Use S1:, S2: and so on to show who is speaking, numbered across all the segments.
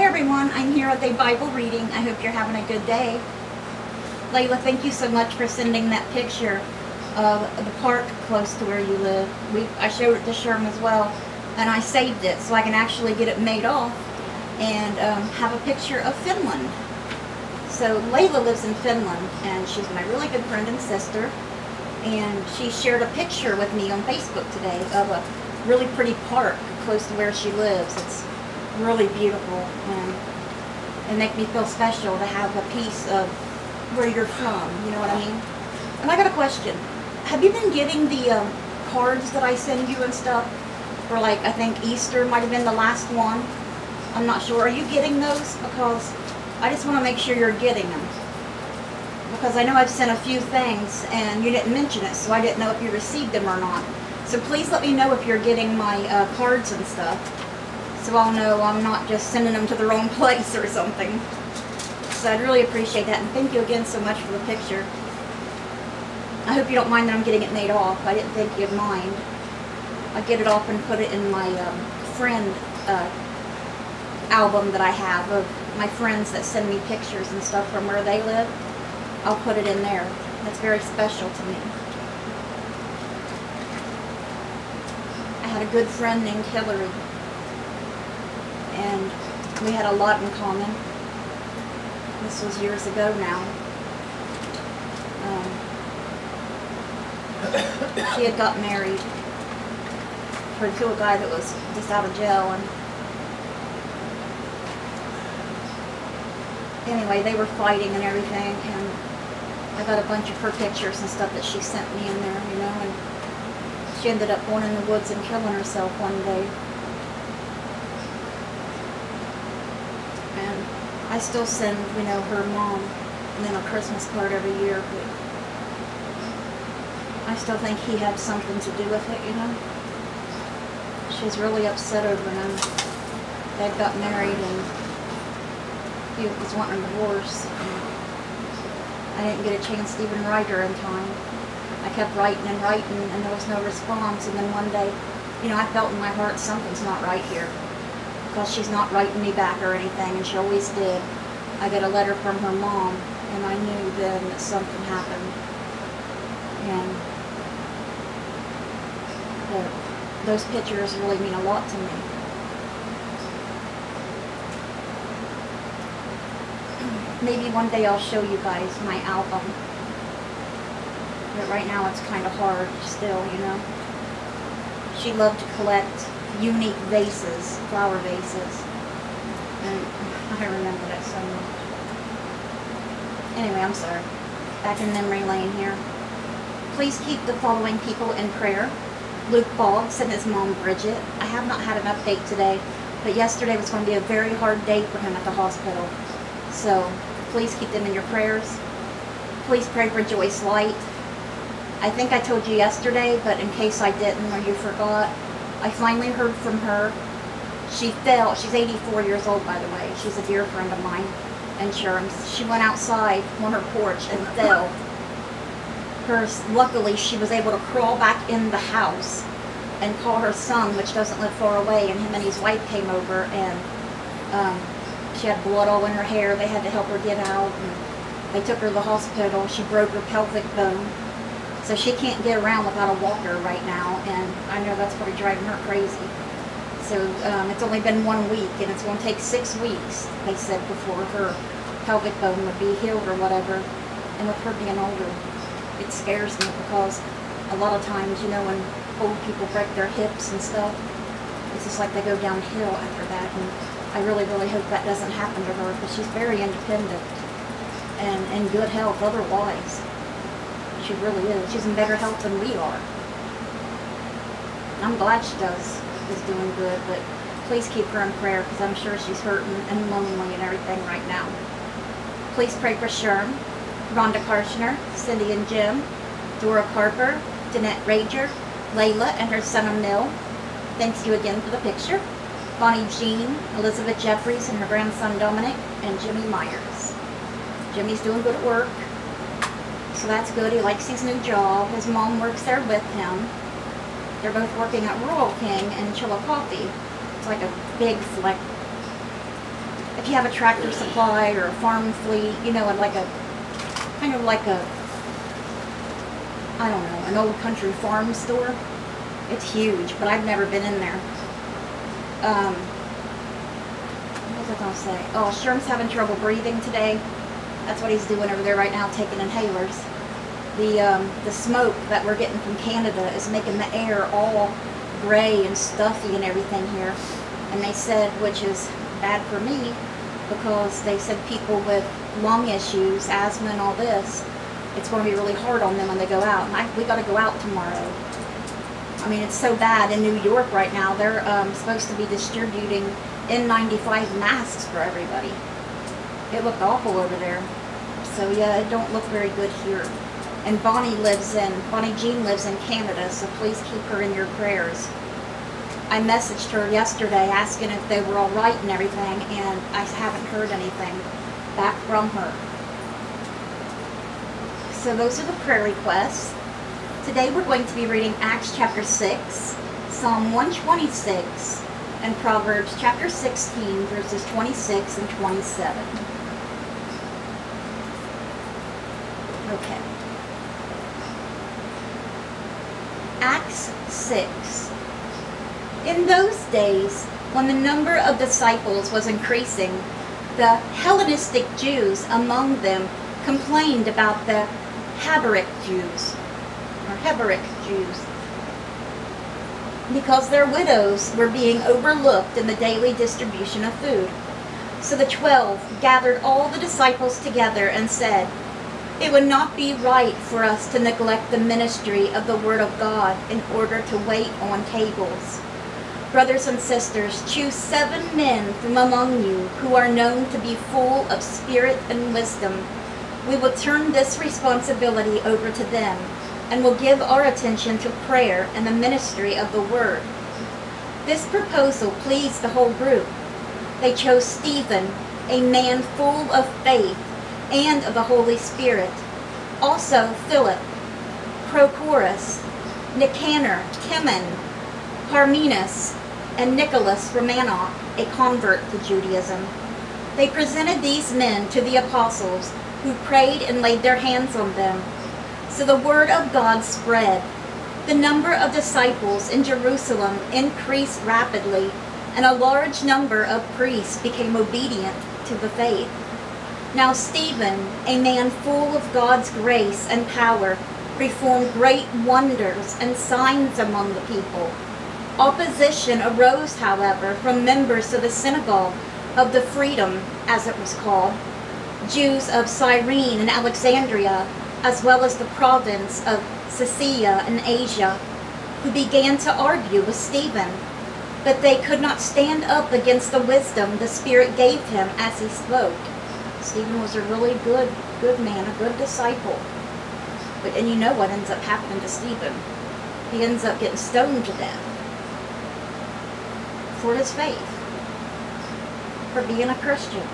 S1: Hi everyone, I'm here with a Bible reading. I hope you're having a good day. Layla, thank you so much for sending that picture of the park close to where you live. We, I showed it to Sherm as well, and I saved it so I can actually get it made off and um, have a picture of Finland. So Layla lives in Finland, and she's my really good friend and sister, and she shared a picture with me on Facebook today of a really pretty park close to where she lives. It's really beautiful and it make me feel special to have a piece of where you're from, you know what I mean? And I got a question. Have you been getting the um, cards that I send you and stuff? For like, I think Easter might have been the last one. I'm not sure. Are you getting those? Because I just want to make sure you're getting them. Because I know I've sent a few things and you didn't mention it, so I didn't know if you received them or not. So please let me know if you're getting my uh, cards and stuff so I'll know I'm not just sending them to the wrong place or something. So I'd really appreciate that, and thank you again so much for the picture. I hope you don't mind that I'm getting it made off. I didn't think you'd mind. I'll get it off and put it in my um, friend uh, album that I have of my friends that send me pictures and stuff from where they live. I'll put it in there. That's very special to me. I had a good friend named Hillary and we had a lot in common. This was years ago now. Um, she had got married to a guy that was just out of jail and anyway they were fighting and everything and I got a bunch of her pictures and stuff that she sent me in there you know and she ended up going in the woods and killing herself one day I still send, you know, her mom, you know, a Christmas card every year, but I still think he had something to do with it, you know. She's really upset over him. They got married and he was wanting a divorce. I didn't get a chance to even write her in time. I kept writing and writing and there was no response and then one day, you know, I felt in my heart something's not right here because she's not writing me back or anything, and she always did. I get a letter from her mom, and I knew then that something happened. And those pictures really mean a lot to me. Maybe one day I'll show you guys my album. But right now it's kind of hard still, you know. She loved to collect unique vases, flower vases. And I remember that so much. Anyway, I'm sorry. Back in memory lane here. Please keep the following people in prayer. Luke Boggs and his mom Bridget. I have not had an update today, but yesterday was going to be a very hard day for him at the hospital. So please keep them in your prayers. Please pray for Joyce Light. I think I told you yesterday, but in case I didn't or you forgot, I finally heard from her. She fell. She's 84 years old, by the way. She's a dear friend of mine. And she went outside on her porch and fell. Her, luckily, she was able to crawl back in the house and call her son, which doesn't live far away, and him and his wife came over, and um, she had blood all in her hair. They had to help her get out, and they took her to the hospital. She broke her pelvic bone so she can't get around without a walker right now, and I know that's probably driving her crazy. So um, it's only been one week, and it's going to take six weeks, they said, before her pelvic bone would be healed or whatever. And with her being older, it scares me because a lot of times, you know, when old people break their hips and stuff, it's just like they go downhill after that. And I really, really hope that doesn't happen to her because she's very independent and in good health otherwise. She really is. She's in better health than we are. I'm glad she does is doing good, but please keep her in prayer because I'm sure she's hurting and lonely and everything right now. Please pray for Sherm, Rhonda Karshner, Cindy and Jim, Dora Carper, Danette Rager, Layla and her son Emil. Thanks you again for the picture. Bonnie Jean, Elizabeth Jeffries and her grandson Dominic, and Jimmy Myers. Jimmy's doing good at work. So that's good. He likes his new job. His mom works there with him. They're both working at Rural King in Chillicothe. It's like a big flick. if you have a tractor supply or a farm fleet, you know, and like a kind of like a I don't know, an old country farm store. It's huge, but I've never been in there. Um, what was I gonna say? Oh, Sherm's having trouble breathing today. That's what he's doing over there right now, taking inhalers. The um, the smoke that we're getting from Canada is making the air all gray and stuffy and everything here. And they said, which is bad for me, because they said people with lung issues, asthma, and all this, it's going to be really hard on them when they go out. And I, we got to go out tomorrow. I mean, it's so bad in New York right now. They're um, supposed to be distributing N95 masks for everybody. It looked awful over there. So yeah, it don't look very good here. And Bonnie lives in, Bonnie Jean lives in Canada, so please keep her in your prayers. I messaged her yesterday asking if they were all right and everything, and I haven't heard anything back from her. So those are the prayer requests. Today we're going to be reading Acts chapter 6, Psalm 126, and Proverbs chapter 16, verses 26 and 27. Okay. Acts 6. In those days, when the number of disciples was increasing, the Hellenistic Jews among them complained about the Habaric Jews, or Heberic Jews, because their widows were being overlooked in the daily distribution of food. So the twelve gathered all the disciples together and said, It would not be right for us to neglect the ministry of the Word of God in order to wait on tables. Brothers and sisters, choose seven men from among you who are known to be full of spirit and wisdom. We will turn this responsibility over to them and will give our attention to prayer and the ministry of the Word. This proposal pleased the whole group. They chose Stephen, a man full of faith and of the Holy Spirit. Also Philip, Prochorus, Nicanor, Timon, Parmenas, and Nicholas Romanov, a convert to Judaism. They presented these men to the apostles, who prayed and laid their hands on them. So the word of God spread. The number of disciples in Jerusalem increased rapidly, and a large number of priests became obedient to the faith. Now Stephen, a man full of God's grace and power, performed great wonders and signs among the people. Opposition arose, however, from members of the synagogue of the Freedmen, as it was called, Jews of Cyrene and Alexandria, as well as the province of Cilicia and Asia, who began to argue with Stephen. But they could not stand up against the wisdom the Spirit gave him as he spoke. Stephen was a really good, good man, a good disciple. But and you know what ends up happening to Stephen. He ends up getting stoned to death for his faith, for being a Christian,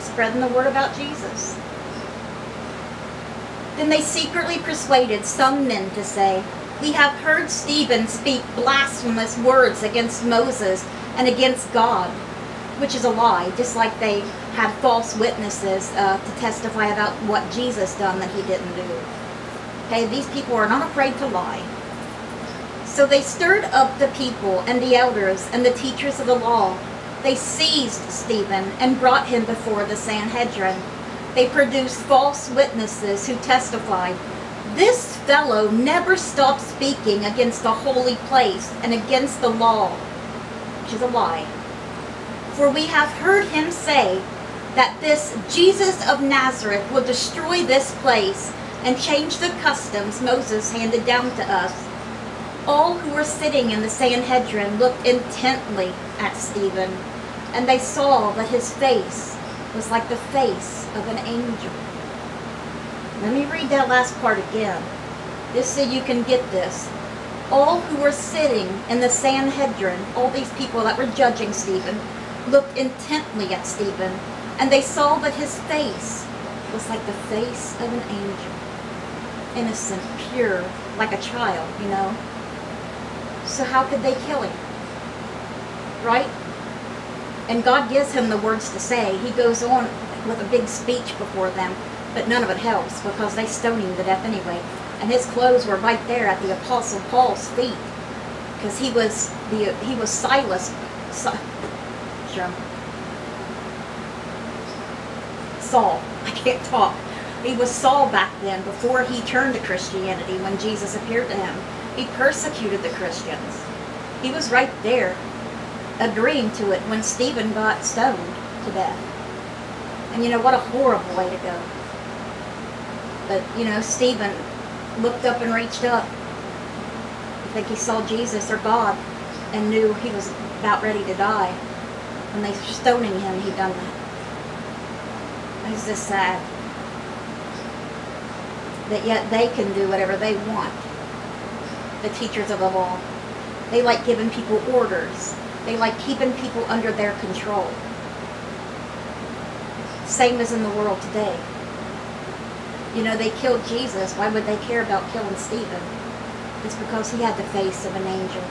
S1: spreading the word about Jesus. Then they secretly persuaded some men to say, We have heard Stephen speak blasphemous words against Moses and against God, which is a lie, just like they had false witnesses uh, to testify about what Jesus done that he didn't do. Okay, these people are not afraid to lie. So they stirred up the people and the elders and the teachers of the law. They seized Stephen and brought him before the Sanhedrin. They produced false witnesses who testified, This fellow never stopped speaking against the holy place and against the law, which is a lie. For we have heard him say that this Jesus of Nazareth will destroy this place and change the customs Moses handed down to us. All who were sitting in the Sanhedrin looked intently at Stephen, and they saw that his face was like the face of an angel. Let me read that last part again, just so you can get this. All who were sitting in the Sanhedrin, all these people that were judging Stephen, looked intently at Stephen, and they saw that his face was like the face of an angel. Innocent, pure, like a child, you know. So how could they kill him? Right? And God gives him the words to say. He goes on with a big speech before them, but none of it helps because they stone him to death anyway. And his clothes were right there at the Apostle Paul's feet because he was the he was Silas. Saul. I can't talk. He was Saul back then before he turned to Christianity when Jesus appeared to him. He persecuted the Christians. He was right there agreeing to it when Stephen got stoned to death. And you know, what a horrible way to go. But, you know, Stephen looked up and reached up. I think he saw Jesus or God and knew he was about ready to die. When they were stoning him, he done that. It's just sad that yet they can do whatever they want. The teachers of the law. They like giving people orders. They like keeping people under their control. Same as in the world today. You know, they killed Jesus. Why would they care about killing Stephen? It's because he had the face of an angel.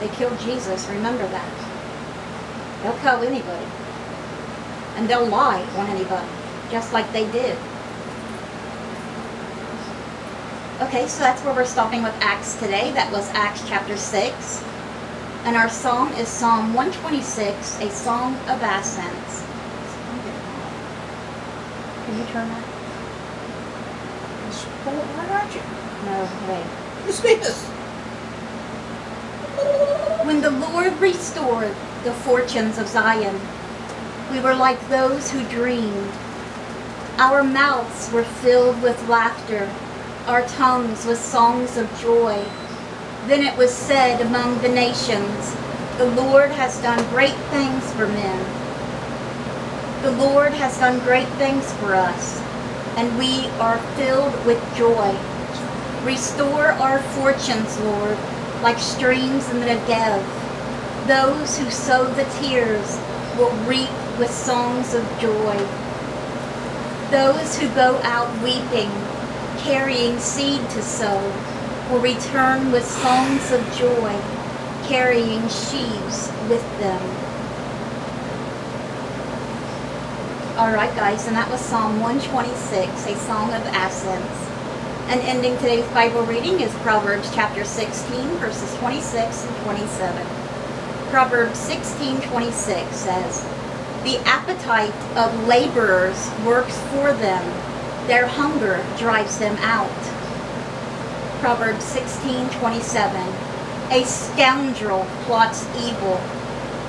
S1: They killed Jesus. Remember that. They'll kill anybody. And they'll lie on anybody, just like they did. Okay, so that's where we're stopping with Acts today. That was Acts chapter 6. And our song is Psalm 126, a song of ascents. Can you turn that?
S2: Why aren't you?
S1: No, wait.
S2: This.
S1: When the Lord restored the fortunes of Zion, we were like those who dreamed. Our mouths were filled with laughter, our tongues with songs of joy. Then it was said among the nations, The Lord has done great things for men. The Lord has done great things for us, and we are filled with joy. Restore our fortunes, Lord, like streams in the Negev. Those who sow the tears will reap with songs of joy. Those who go out weeping, carrying seed to sow, will return with songs of joy, carrying sheaves with them. All right, guys, and that was Psalm 126, a song of ascents. And ending today's Bible reading is Proverbs chapter 16, verses 26 and 27. Proverbs 16, 26 says, The appetite of laborers works for them, their hunger drives them out. Proverbs 16, 27. A scoundrel plots evil,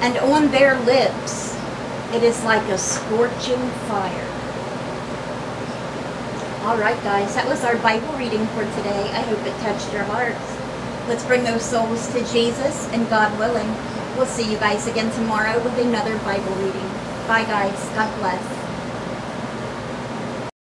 S1: and on their lips it is like a scorching fire. All right, guys, that was our Bible reading for today. I hope it touched your hearts. Let's bring those souls to Jesus, and God willing, we'll see you guys again tomorrow with another Bible reading. Bye, guys. God bless.